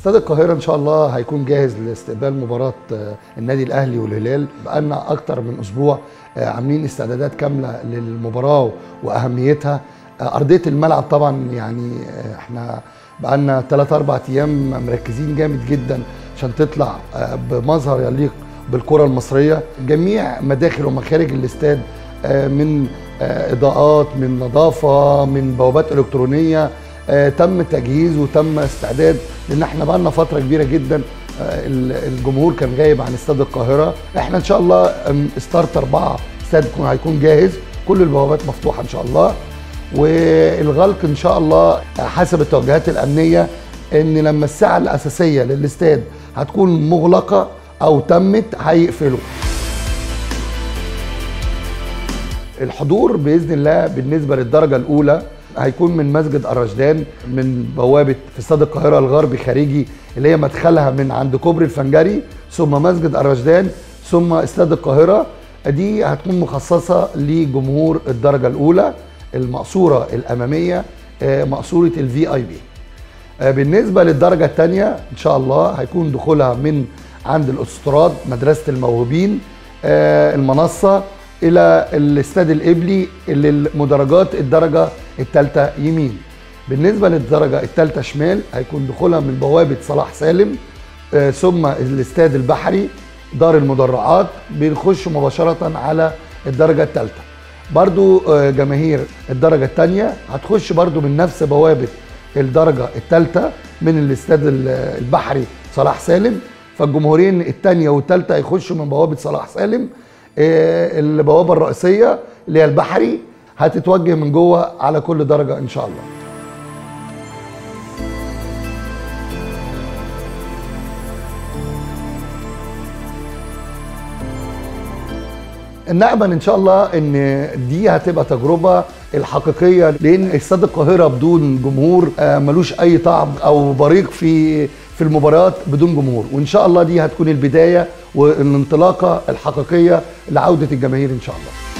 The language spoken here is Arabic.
استاد القاهرة إن شاء الله هيكون جاهز لاستقبال مباراة آه، النادي الأهلي والهلال بقالنا أكتر من أسبوع آه، عاملين استعدادات كاملة للمباراة وأهميتها. آه، أرضية الملعب طبعا يعني إحنا بقالنا 3 4 أيام مركزين جامد جدا عشان تطلع بمظهر يليق بالكرة المصرية. جميع مداخل ومخارج الاستاد من إضاءات من نظافة من بوابات إلكترونية آه، تم تجهيز وتم استعداد لأن إحنا بقى لنا فترة كبيرة جدا آه، ال- الجمهور كان غايب عن استاد القاهرة. إحنا إن شاء الله ستارت أربعة استاد يكون- هيكون جاهز كل البوابات مفتوحة إن شاء الله. والغلق إن شاء الله حسب التوجيهات الأمنية إن لما الساعة الأساسية للاستاد هتكون مغلقة أو تمت هيقفلوا. الحضور بإذن الله بالنسبة للدرجة الأولى هيكون من مسجد الرشدان من بوابة في استاد القاهرة الغربي خارجي اللي هي مدخلها من عند كوبري الفنجري ثم مسجد الرشدان ثم استاد القاهرة. دي هتكون مخصصة لجمهور الدرجة الأولى المقصورة الأمامية آه، مقصورة ال VIP آه، بالنسبة للدرجة الثانية إن شاء الله هيكون دخولها من عند الأوتوستراد مدرسة الموهوبين آه، المنصة إلى الاستاد الإبلي اللي المدرجات الدرجة الثالثة يمين. بالنسبة للدرجة الثالثة شمال هيكون دخولها من بوابة صلاح سالم آه، ثم الاستاد البحري دار المدرعات بنخش مباشرة على الدرجة الثالثة برضو آه، جماهير الدرجة الثانية هتخش برضو من نفس بوابة الدرجة الثالثة من الاستاد ال- البحري صلاح سالم. فالجمهورين الثانية والثالثة هيخشوا من بوابة صلاح سالم آه، البوابة الرئيسية اللي هي البحري هتتوجه من جوه على كل درجة إن شاء الله. نأمل إن شاء الله إن دي هتبقى تجربة الحقيقية لأن استاد القاهرة بدون جمهور آه، ملوش أي طعم أو بريق في في المباريات بدون جمهور. وإن شاء الله دي هتكون البداية والانطلاقة الحقيقية لعودة الجماهير إن شاء الله.